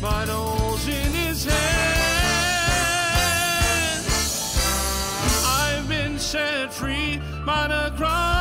set free in his hand. I've been set free by the cross.